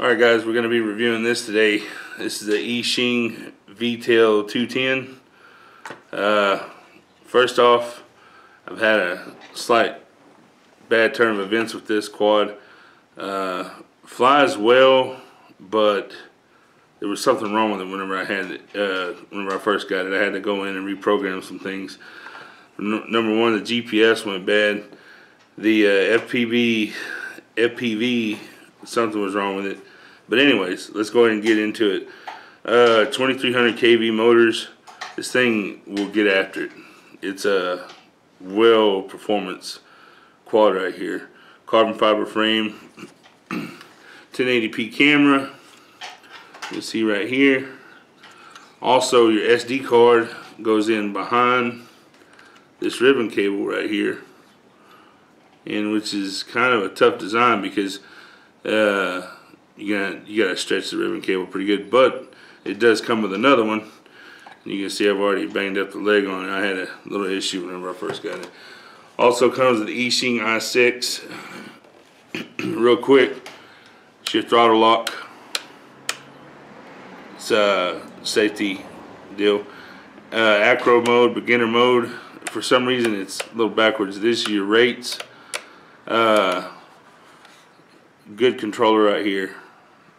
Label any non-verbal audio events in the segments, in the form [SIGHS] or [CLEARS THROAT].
Alright guys, we're going to be reviewing this today. This is the Eachine V-Tail 210. Uh, first off, I've had a slight bad turn of events with this quad. Uh, flies well, but there was something wrong with it whenever I had it, uh, whenever I first got it. I had to go in and reprogram some things. Number one, the GPS went bad. The uh, FPV, FPV, something was wrong with it. But anyways, let's go ahead and get into it. Uh, 2300 kV motors. This thing will get after it. It's a well performance quad right here. Carbon fiber frame, [CLEARS THROAT] 1080p camera. You'll see right here. Also, your SD card goes in behind this ribbon cable right here, and which is kind of a tough design because uh, you got you got to stretch the ribbon cable pretty good. But it does come with another one. You can see I've already banged up the leg on it. I had a little issue whenever I first got it. Also comes with the Eachine [CLEARS THROAT] i6. Real quick, shift throttle lock. It's a safety deal. Uh, acro mode, beginner mode. For some reason, it's a little backwards. This year rates. Uh, good controller right here.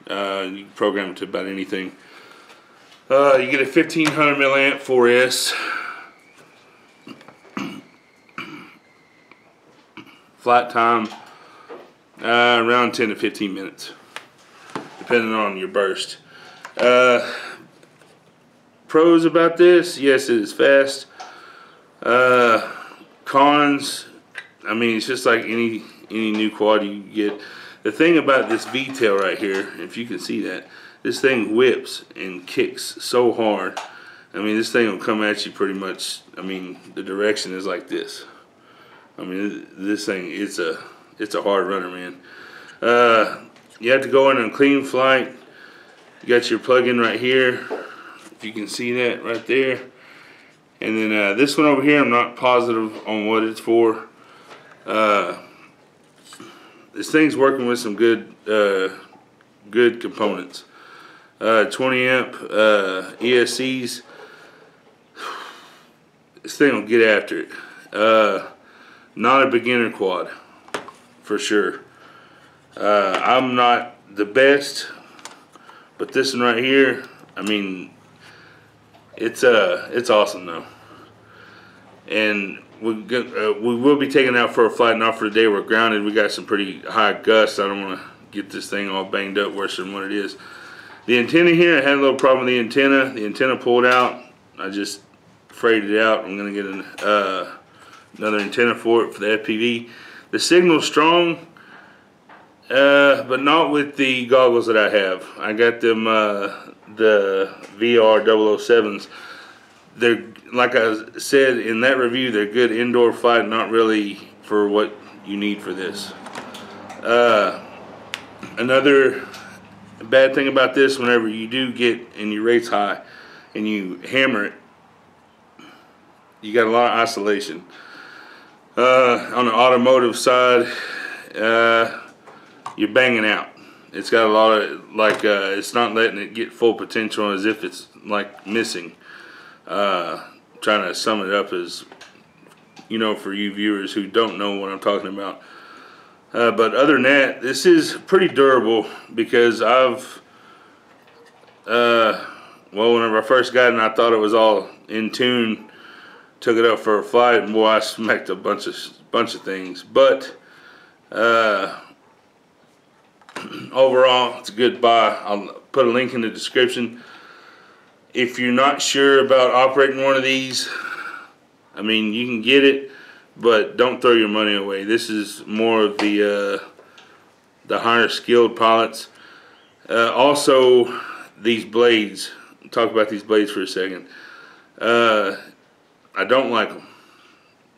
Uh, you can program it to about anything. Uh, you get a 1500 milliamp 4S. [CLEARS THROAT] Flight time uh, around 10 to 15 minutes, depending on your burst. Uh, pros about this, yes, it is fast. Uh, cons, I mean, it's just like any any new quad you get. The thing about this V-tail right here, if you can see that, this thing whips and kicks so hard. I mean, this thing will come at you pretty much. I mean, the direction is like this. I mean, this thing, it's a, it's a hard runner, man. Uh, you have to go in a Cleanflight. You got your plug-in right here. If you can see that right there. And then uh, this one over here, I'm not positive on what it's for. Uh, this thing's working with some good, uh, good components. Uh, 20 amp uh, ESCs. [SIGHS] This thing will get after it. Uh, not a beginner quad, for sure. Uh, I'm not the best, but this one right here, I mean, it's uh, it's awesome though. And we get, uh, we will be taking out for a flight, not for the day we're grounded. We got some pretty high gusts. I don't want to get this thing all banged up worse than what it is. The antenna here, I had a little problem with the antenna. The antenna pulled out. I just frayed it out. I'm gonna get an, uh, another antenna for it for the FPV. The signal's strong, uh, but not with the goggles that I have. I got them, uh, the VR 007s. They're, like I said in that review, they're good indoor flight, not really for what you need for this. Uh, another bad thing about this, whenever you do get and your rates high and you hammer it, you got a lot of isolation. Uh, on the automotive side, uh, you're banging out. It's got a lot of, like, uh, it's not letting it get full potential as if it's, like, missing. Uh, trying to sum it up is, you know, for you viewers who don't know what I'm talking about. Uh, but other than that, this is pretty durable because I've, uh, well, whenever I first got it, I thought it was all in tune took it up for a flight, and boy, I smacked a bunch of bunch of things. But uh, [CLEARS THROAT] overall, it's a good buy. I'll put a link in the description. If you're not sure about operating one of these, I mean, you can get it, but don't throw your money away. This is more of the uh, the higher skilled pilots. Uh, also, these blades. Talk about these blades for a second. Uh, I don't like them.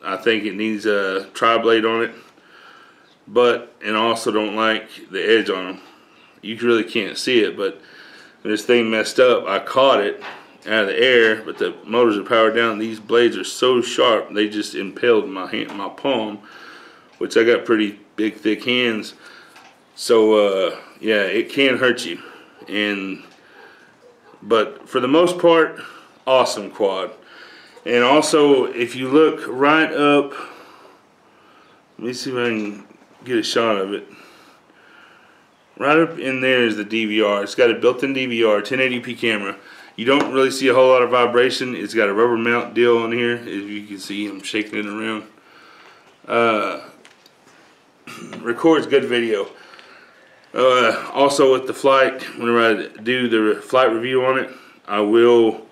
I think it needs a tri-blade on it, but and also don't like the edge on them. You really can't see it, but this thing messed up. I caught it out of the air, but the motors are powered down. These blades are so sharp, they just impaled my hand, my palm, which I got pretty big, thick hands. So uh, yeah, it can hurt you. And but for the most part, awesome quad. And also, if you look right up, let me see if I can get a shot of it. Right up in there is the DVR. It's got a built-in DVR, 1080p camera. You don't really see a whole lot of vibration. It's got a rubber mount deal on here. As you can see, I'm shaking it around. Uh, [CLEARS THROAT] records good video. Uh, also with the flight, whenever I do the flight review on it, I will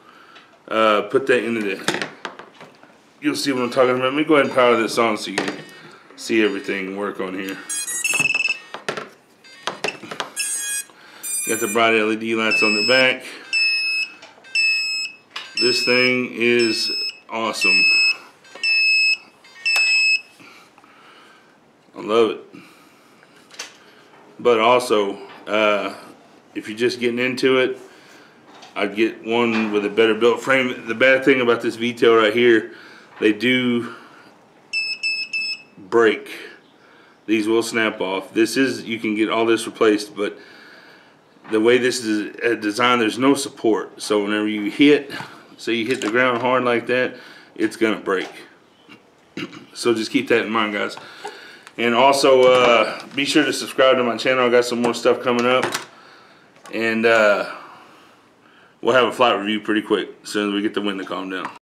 uh, put that into the, you'll see what I'm talking about. Let me go ahead and power this on so you can see everything work on here. Got the bright LED lights on the back. This thing is awesome. I love it. But also, uh, if you're just getting into it, I'd get one with a better built frame. The bad thing about this V-tail right here, they do break. These will snap off. This is, you can get all this replaced, but the way this is uh, designed, there's no support. So whenever you hit, say you hit the ground hard like that, it's gonna break. so just keep that in mind, guys. And also, uh, be sure to subscribe to my channel. I got some more stuff coming up. And uh, we'll have a flight review pretty quick as soon as we get the wind to calm down.